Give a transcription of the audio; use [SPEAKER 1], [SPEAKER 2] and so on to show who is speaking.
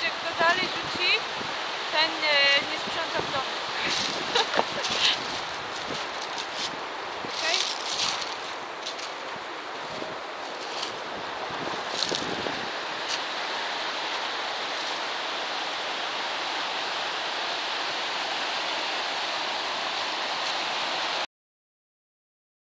[SPEAKER 1] że kto dalej rzuci, ten nie sprząta w domu.